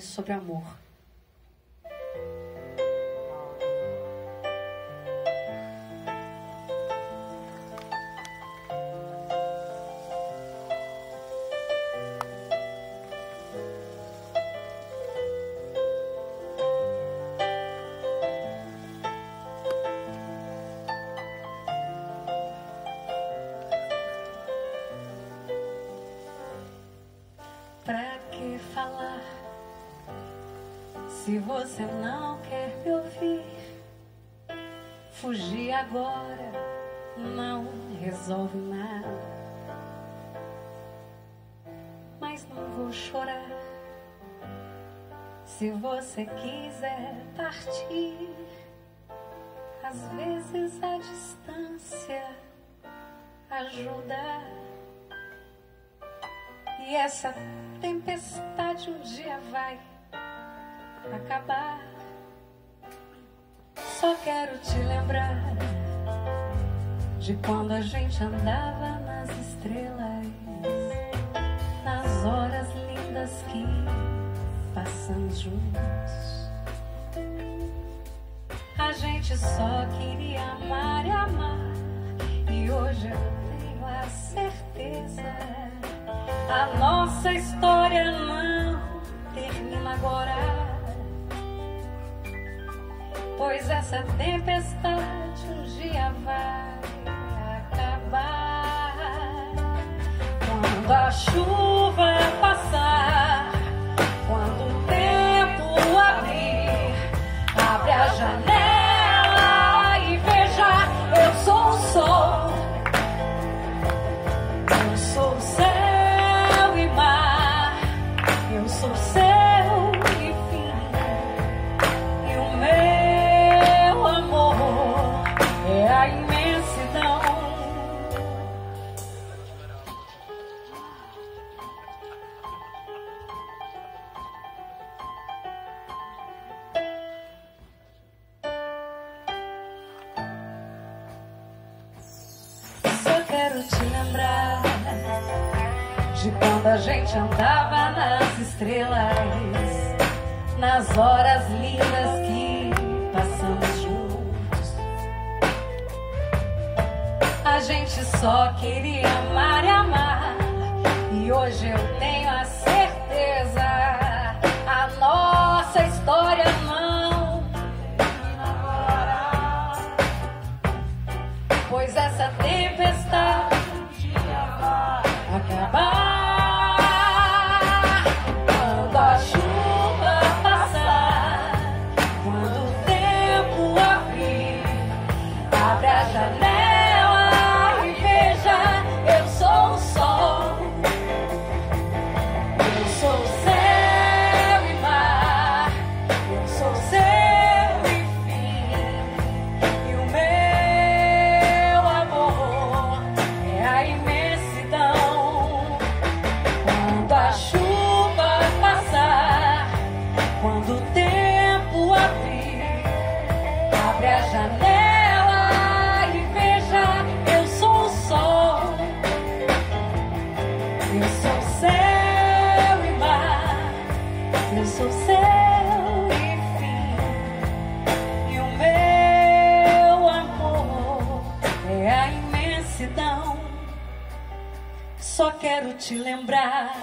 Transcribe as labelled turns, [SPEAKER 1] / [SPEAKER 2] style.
[SPEAKER 1] série sobre amor. Pra que falar se você não quer me ouvir? Fugir agora não resolve nada. Mas não vou chorar se você quiser partir. Às vezes a distância ajuda. E essa tempestade um dia vai acabar. Só quero te lembrar de quando a gente andava nas estrelas, nas horas lindas que passamos juntos. A gente só queria amar e amar, e hoje eu tenho a certeza. A nossa história não termina agora. Pois essa tempestade um dia vai acabar. Quando a chuva quero te lembrar de quando a gente andava nas estrelas, nas horas lindas que passamos juntos. A gente só queria amar e amar, e hoje eu tenho a certeza. A nossa história não. Pois essa tempestade vai quando o tempo abrir, abre a janela e veja, eu sou o sol. Eu sou céu e mar, eu sou céu e fim. E o meu amor é a imensidão. Só quero te lembrar